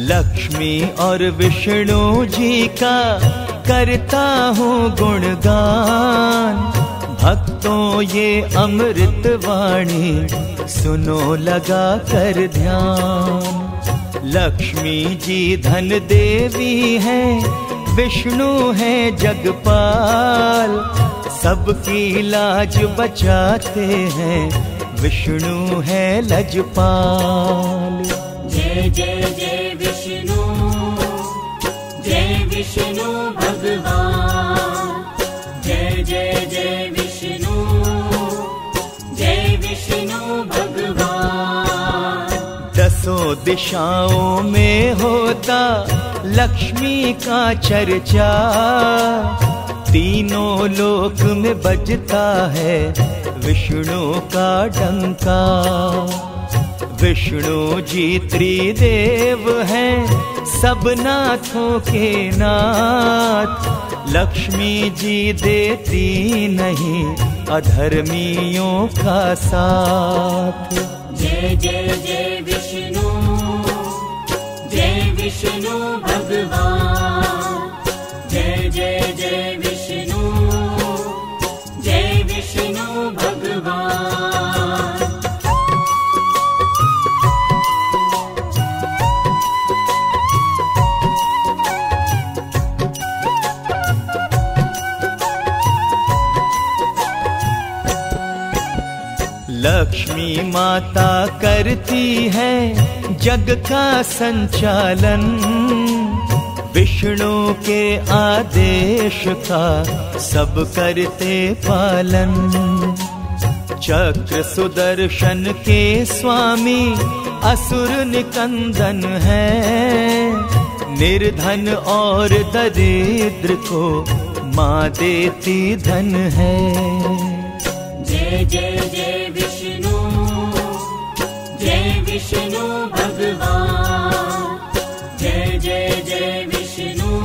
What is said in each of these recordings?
लक्ष्मी और विष्णु जी का करता हूँ गुणगान। भक्तों, ये अमृत वाणी सुनो लगा कर ध्यान। लक्ष्मी जी धन देवी है, विष्णु है जगपाल। सबकी लाज बचाते हैं, विष्णु है लजपाल। जय जय जय विष्णु, जय विष्णु भगवान। जय जय जय विष्णु जय विष्णु भगवान। दसों दिशाओं में होता लक्ष्मी का चर्चा। तीनों लोक में बजता है विष्णु का डंका। विष्णु जी त्रिदेव हैं, सब नाथों के नाथ। लक्ष्मी जी देती नहीं, अधर्मियों का साथ। जय जय जय विष्णु जय विष्णु भगवान। जय जय जय लक्ष्मी माता करती है जग का संचालन। विष्णु के आदेश का सब करते पालन। चक्र सुदर्शन के स्वामी असुर निकंदन है। निर्धन और दरिद्र को माँ देती धन है। जय जय जय। विष्णु भगवान। जय जय जय विष्णु।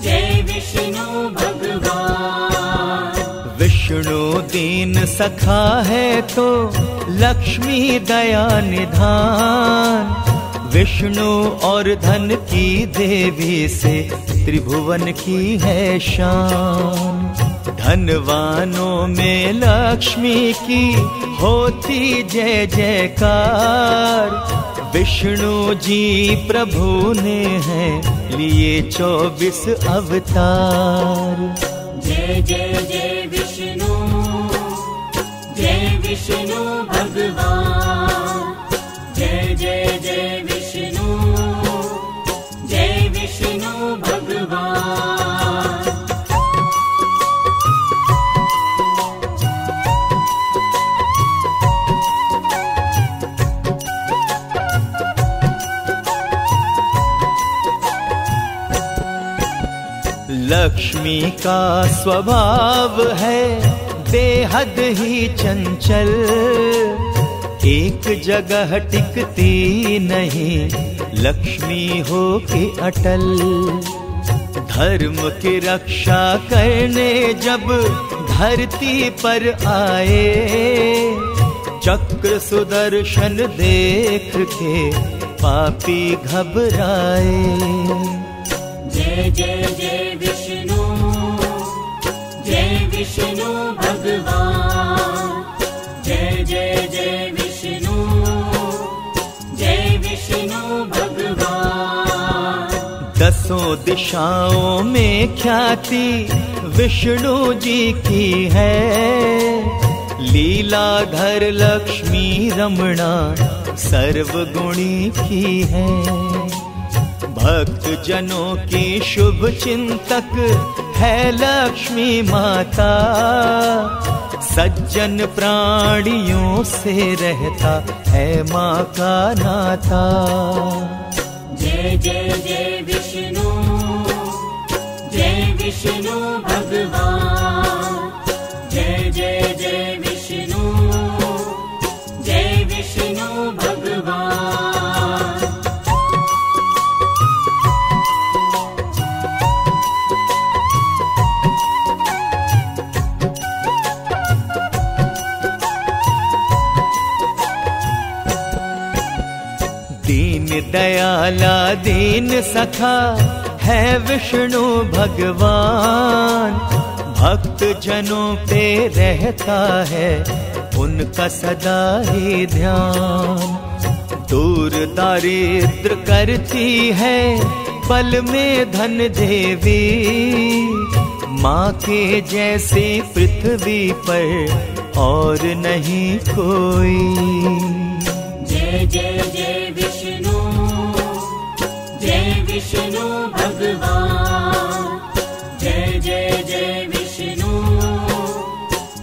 जय विष्णु भगवान। विष्णु दीन सखा है तो लक्ष्मी दया निधान। विष्णु और धन की देवी से त्रिभुवन की है शान। धनवानों में लक्ष्मी की होती जय जयकार। विष्णु जी प्रभु ने है लिए चौबीस अवतार। जय जय जय लक्ष्मी का स्वभाव है, बेहद ही चंचल। एक जगह टिकती नहीं, लक्ष्मी हो के अटल। धर्म की रक्षा करने जब धरती पर आए, चक्र सुदर्शन देख के पापी घबराए। जय जय जय। जय विष्णु भगवान। जय जय जय विष्णु। जय विष्णु भगवान। दसों दिशाओं में ख्याति विष्णु जी की है। लीला घर लक्ष्मी रमणा सर्वगुणी की है। भक्त जनों की शुभ चिंतक है लक्ष्मी माता। सज्जन प्राणियों से रहता है माँ का नाता। जय जय जय विष्णु जय विष्णु भगवान। जय जय दीन सखा है विष्णु भगवान। भक्त जनों पे रहता है, उनका सदा ही ध्यान। दूर दारिद्र करती है, पल में धन देवी। माँ के जैसे पृथ्वी पर और नहीं कोई। जय जय जय विष्णु भगवान। जय जय जय विष्णु।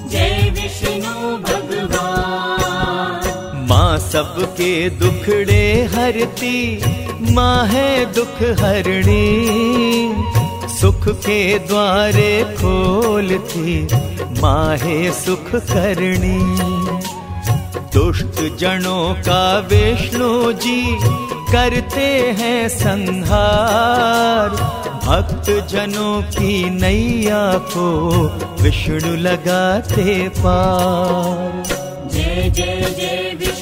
जय विष्णु भगवान। माँ सबके दुखड़े हरती, माँ है दुख हरणी। सुख के द्वारे खोलती, माँ है सुख करणी। दुष्ट जनों का विष्णु जी करते हैं संहार। भक्त जनों की नैया को विष्णु लगाते पार। जय जय जय विष्णु।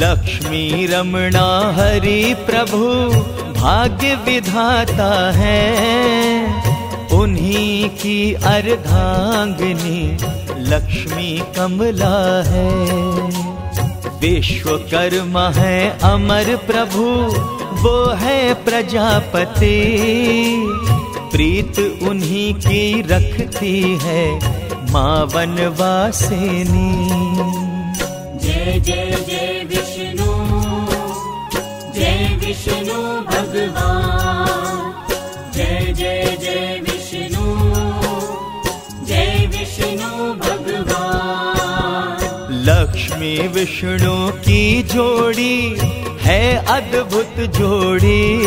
लक्ष्मी रमणा हरि प्रभु, भाग्य विधाता है। उन्हीं की अर्धांगिनी लक्ष्मी कमला है। विश्वकर्मा है अमर प्रभु, वो है प्रजापति। प्रीत उन्हीं की रखती है माँ वनवासिनी जय जय लक्ष्मी विष्णु की जोड़ी है अद्भुत जोड़ी।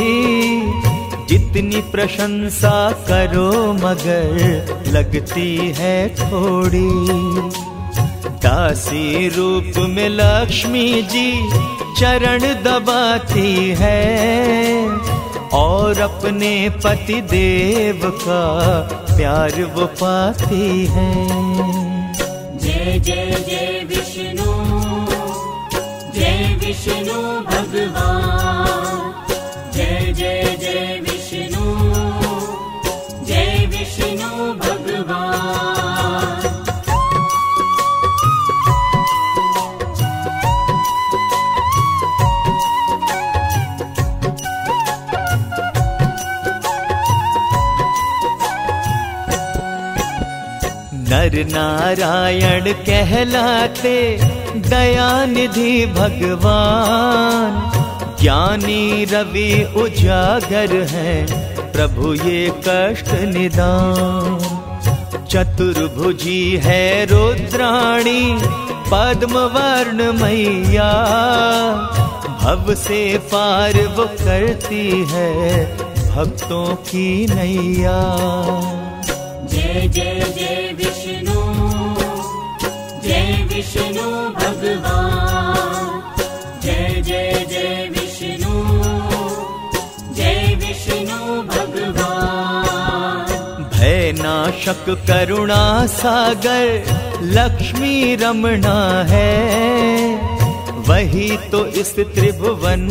जितनी प्रशंसा करो मगर लगती है थोड़ी। दासी रूप में लक्ष्मी जी चरण दबाती है और अपने पति देव का प्यार वो पाती है। जय जय जय। विष्णु भगवान। जय जय जय विष्णु। जय विष्णु भगवान। नर नारायण कहलाते दयानिधि भगवान। ज्ञानी रवि उजागर है, प्रभु ये कष्ट निदान। चतुर्भुजी है रुद्राणी पद्म वर्ण मैया। भव से पार वो करती है भक्तों की नैया। जय जय नाशक करुणा सागर, लक्ष्मी रमणा है। वही तो इस त्रिभुवन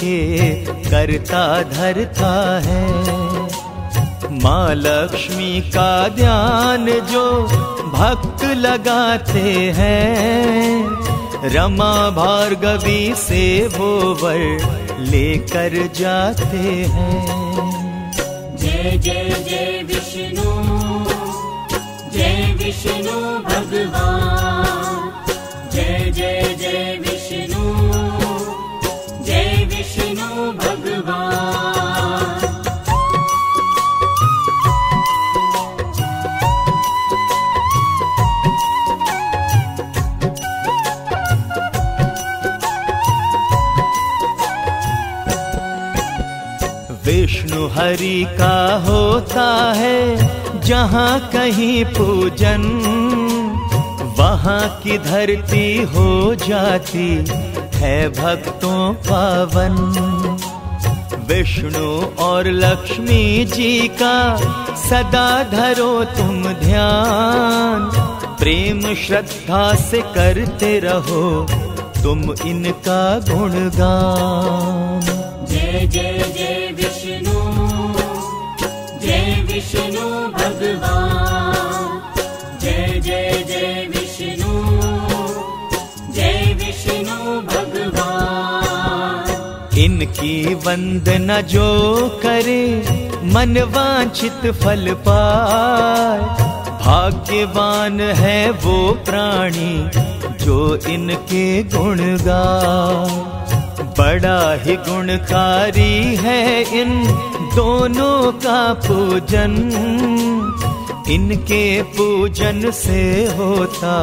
के करता धरता है। माँ लक्ष्मी का ध्यान जो भक्त लगाते हैं, रमा भार्गवी से वो वर लेकर जाते हैं। जय जय जय विष्णु। विष्णु भगवान। जय जय जय विष्णु। जय विष्णु भगवान। विष्णु हरि का होता है जहाँ कहीं पूजन, वहाँ की धरती हो जाती है भक्तों पावन। विष्णु और लक्ष्मी जी का सदा धरो तुम ध्यान। प्रेम श्रद्धा से करते रहो तुम इनका गुणगान। जय जय जय विष्णु। इनकी वंदना जो करे, मन वांछित फल पाए। भाग्यवान है वो प्राणी जो इनके गुण गाए। बड़ा ही गुणकारी है इन दोनों का पूजन। इनके पूजन से होता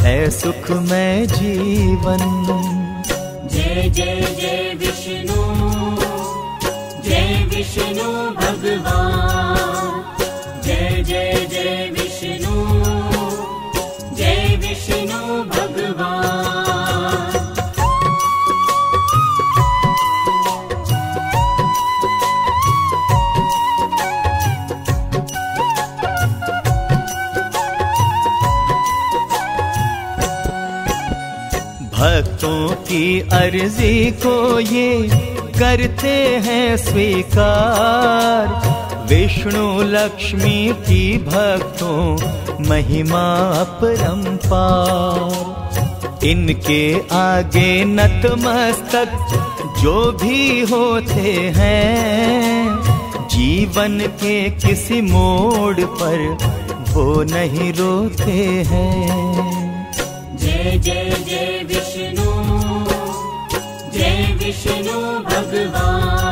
है सुखमय जीवन। जय जय जय विष्णु। विष्णु भगवान। जय जय जय विष्णु। जय विष्णु भगवान। भक्तों की अर्जी को ये करते हैं स्वीकार। विष्णु लक्ष्मी की भक्तों, महिमा अपरंपार इनके आगे नतमस्तक जो भी होते हैं, जीवन के किसी मोड़ पर वो नहीं रोते हैं। जय जय जय विष्णु। विष्णु भगवान।